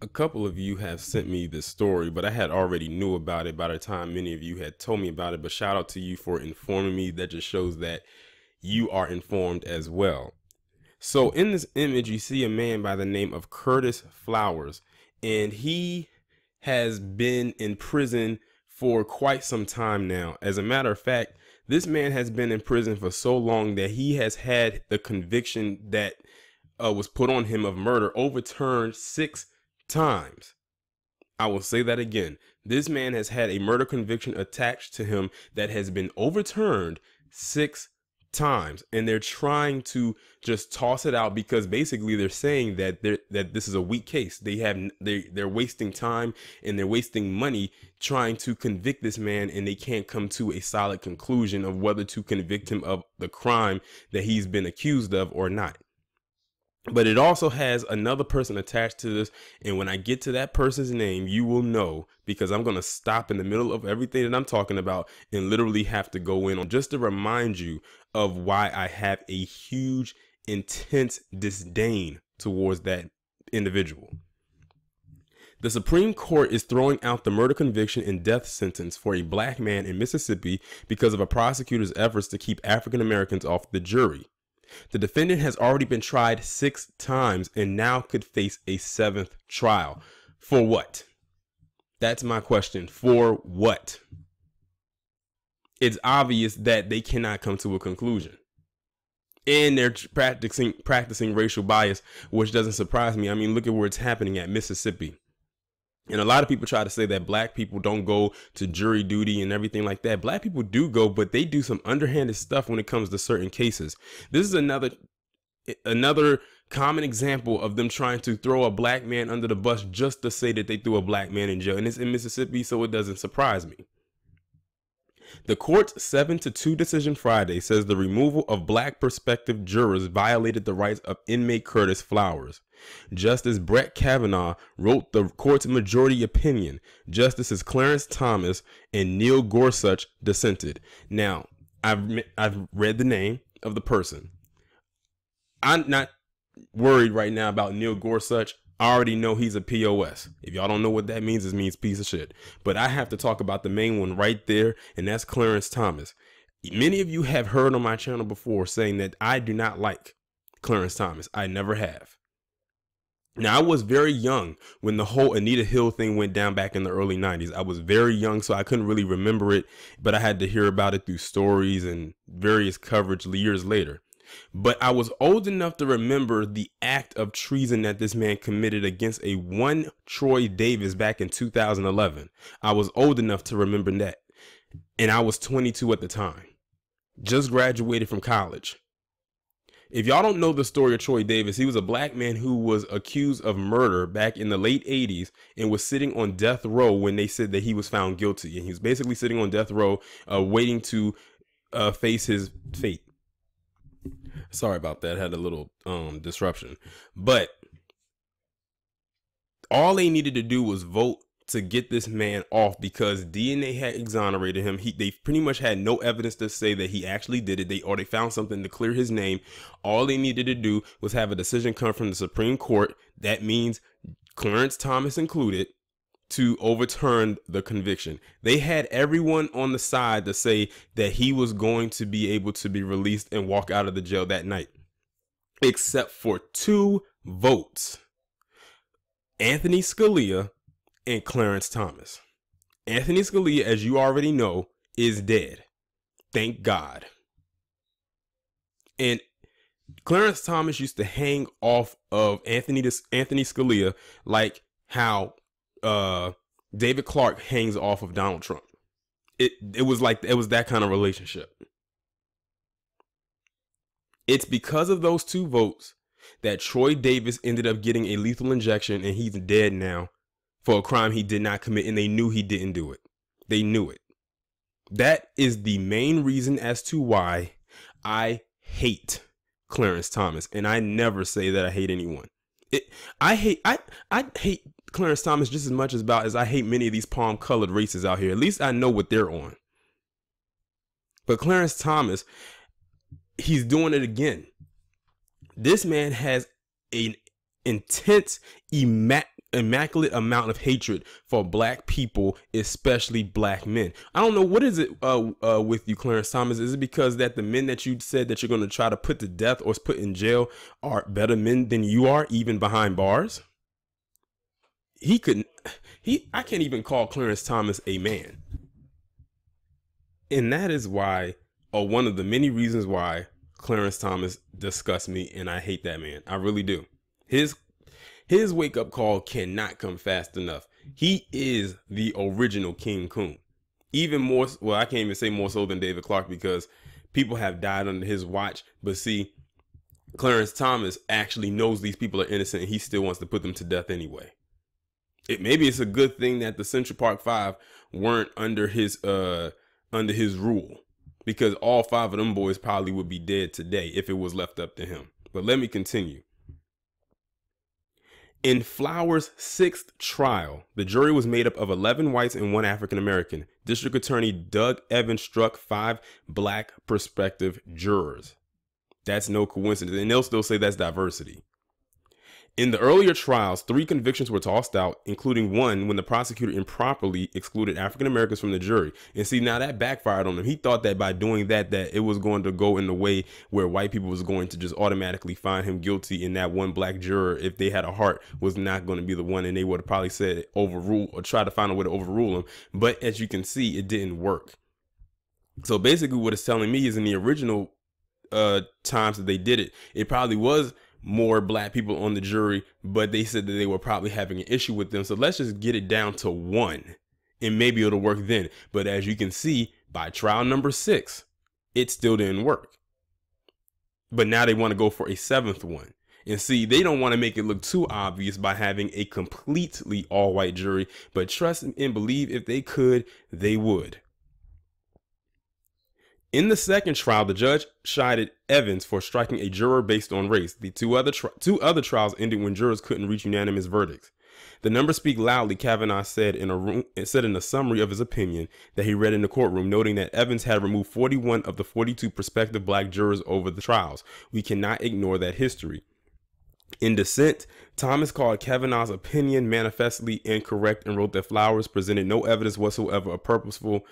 a couple of you have sent me this story, but I had already knew about it by the time many of you had told me about it. But shout out to you for informing me. That just shows that you are informed as well. So in this image, you see a man by the name of Curtis Flowers, and he has been in prison for quite some time now. As a matter of fact, this man has been in prison for so long that he has had the conviction that uh, was put on him of murder overturned six times. I will say that again. This man has had a murder conviction attached to him that has been overturned six times and they're trying to just toss it out because basically they're saying that they that this is a weak case they have they they're wasting time and they're wasting money trying to convict this man and they can't come to a solid conclusion of whether to convict him of the crime that he's been accused of or not but it also has another person attached to this and when i get to that person's name you will know because i'm going to stop in the middle of everything that i'm talking about and literally have to go in on just to remind you of why i have a huge intense disdain towards that individual the Supreme Court is throwing out the murder conviction and death sentence for a black man in Mississippi because of a prosecutor's efforts to keep African Americans off the jury. The defendant has already been tried six times and now could face a seventh trial. For what? That's my question. For what? It's obvious that they cannot come to a conclusion. And they're practicing practicing racial bias, which doesn't surprise me. I mean, look at where it's happening at Mississippi. And a lot of people try to say that black people don't go to jury duty and everything like that. Black people do go, but they do some underhanded stuff when it comes to certain cases. This is another another common example of them trying to throw a black man under the bus just to say that they threw a black man in jail. And it's in Mississippi, so it doesn't surprise me. The court's 7 to 2 decision Friday says the removal of black prospective jurors violated the rights of inmate Curtis Flowers. Justice Brett Kavanaugh wrote the court's majority opinion. Justices Clarence Thomas and Neil Gorsuch dissented. Now, I've I've read the name of the person. I'm not worried right now about Neil Gorsuch. I already know he's a POS. If y'all don't know what that means, it means piece of shit. But I have to talk about the main one right there, and that's Clarence Thomas. Many of you have heard on my channel before saying that I do not like Clarence Thomas. I never have. Now, I was very young when the whole Anita Hill thing went down back in the early 90s. I was very young, so I couldn't really remember it, but I had to hear about it through stories and various coverage years later. But I was old enough to remember the act of treason that this man committed against a one Troy Davis back in 2011. I was old enough to remember that. And I was 22 at the time. Just graduated from college. If y'all don't know the story of Troy Davis, he was a black man who was accused of murder back in the late 80s and was sitting on death row when they said that he was found guilty. And he was basically sitting on death row, uh, waiting to uh, face his fate. Sorry about that. Had a little um, disruption. But all they needed to do was vote to get this man off because DNA had exonerated him. He they pretty much had no evidence to say that he actually did it. They or they found something to clear his name. All they needed to do was have a decision come from the Supreme Court. That means Clarence Thomas included to overturn the conviction. They had everyone on the side to say that he was going to be able to be released and walk out of the jail that night. Except for two votes. Anthony Scalia and Clarence Thomas. Anthony Scalia, as you already know, is dead. Thank God. And Clarence Thomas used to hang off of Anthony Anthony Scalia like how uh, David Clarke hangs off of Donald Trump. It it was like it was that kind of relationship. It's because of those two votes that Troy Davis ended up getting a lethal injection and he's dead now for a crime he did not commit and they knew he didn't do it. They knew it. That is the main reason as to why I hate Clarence Thomas and I never say that I hate anyone. It, I hate I I hate Clarence Thomas just as much as about as I hate many of these palm colored races out here. At least I know what they're on. But Clarence Thomas, he's doing it again. This man has an intense, immac- immaculate amount of hatred for black people, especially black men. I don't know what is it uh, uh, with you, Clarence Thomas. Is it because that the men that you said that you're going to try to put to death or put in jail are better men than you are, even behind bars? He couldn't. He. I can't even call Clarence Thomas a man, and that is why, or one of the many reasons why Clarence Thomas disgusts me, and I hate that man. I really do. His his wake up call cannot come fast enough. He is the original King Coon. Even more, well, I can't even say more so than David Clarke because people have died under his watch. But see, Clarence Thomas actually knows these people are innocent and he still wants to put them to death anyway. It maybe it's a good thing that the Central Park Five weren't under his uh under his rule because all five of them boys probably would be dead today if it was left up to him. But let me continue. In Flowers' sixth trial, the jury was made up of 11 whites and one African American. District Attorney Doug Evans struck five black prospective jurors. That's no coincidence. And they'll still say that's diversity. In the earlier trials, three convictions were tossed out, including one when the prosecutor improperly excluded African Americans from the jury. And see, now that backfired on him. He thought that by doing that, that it was going to go in the way where white people was going to just automatically find him guilty, and that one black juror, if they had a heart, was not going to be the one, and they would have probably said overrule or try to find a way to overrule him. But as you can see, it didn't work. So basically, what it's telling me is in the original uh times that they did it, it probably was more black people on the jury, but they said that they were probably having an issue with them. So let's just get it down to one and maybe it'll work then. But as you can see, by trial number six, it still didn't work. But now they want to go for a seventh one. And see, they don't want to make it look too obvious by having a completely all white jury, but trust and believe if they could, they would. In the second trial, the judge chided Evans for striking a juror based on race. The two other two other trials ended when jurors couldn't reach unanimous verdicts. The numbers speak loudly, Kavanaugh said in a room, said in a summary of his opinion that he read in the courtroom, noting that Evans had removed 41 of the 42 prospective black jurors over the trials. We cannot ignore that history. In dissent, Thomas called Kavanaugh's opinion manifestly incorrect and wrote that Flowers presented no evidence whatsoever of purposeful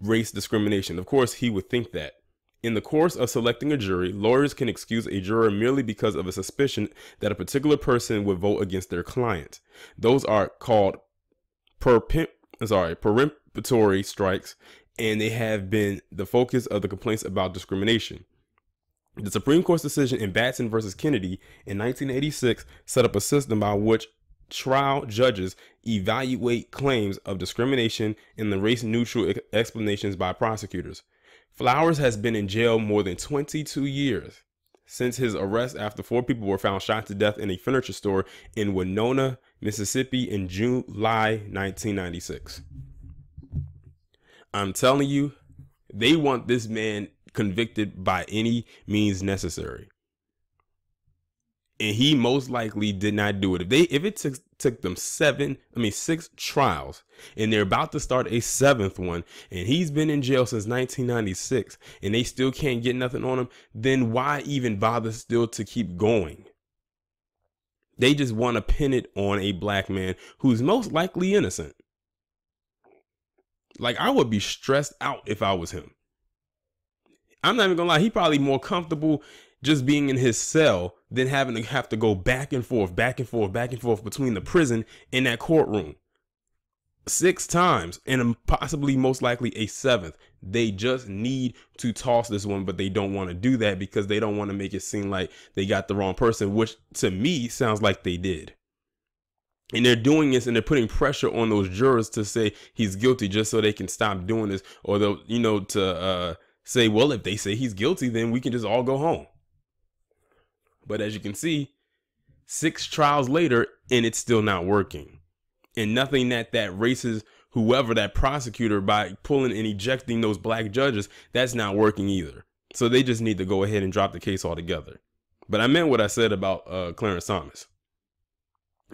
race discrimination. Of course, he would think that. In the course of selecting a jury, lawyers can excuse a juror merely because of a suspicion that a particular person would vote against their client. Those are called perpim- sorry, peremptory strikes, and they have been the focus of the complaints about discrimination. The Supreme Court's decision in Batson versus Kentucky in 1986 set up a system by which trial judges evaluate claims of discrimination in the race neutral explanations by prosecutors. Flowers has been in jail more than 22 years since his arrest after four people were found shot to death in a furniture store in Winona, Mississippi in July 1996. I'm telling you, they want this man convicted by any means necessary and he most likely did not do it. If they if it took took them seven, I mean six trials, and they're about to start a seventh one, and he's been in jail since 1996, and they still can't get nothing on him, then why even bother still to keep going? They just want to pin it on a black man who's most likely innocent. Like I would be stressed out if I was him. I'm not even gonna lie, he probably more comfortable just being in his cell than having to have to go back and forth, back and forth, back and forth between the prison and that courtroom. Six times, and possibly most likely a seventh. They just need to toss this one, but they don't want to do that because they don't want to make it seem like they got the wrong person, which to me sounds like they did. And they're doing this and they're putting pressure on those jurors to say he's guilty just so they can stop doing this, or they'll, you know, to uh, say, well, if they say he's guilty, then we can just all go home. But as you can see, six trials later, and it's still not working. And nothing that that races whoever that prosecutor by pulling and ejecting those black judges, that's not working either. So they just need to go ahead and drop the case altogether. But I meant what I said about uh, Clarence Thomas.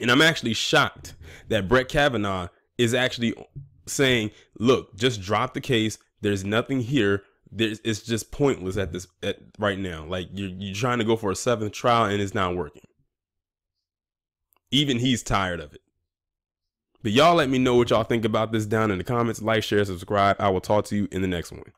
And I'm actually shocked that Brett Kavanaugh is actually saying, look, just drop the case. There's nothing here there's, it's just pointless at this at right now. Like you're you're trying to go for a seventh trial and it's not working. Even he's tired of it. But y'all let me know what y'all think about this down in the comments. Like, share, subscribe. I will talk to you in the next one.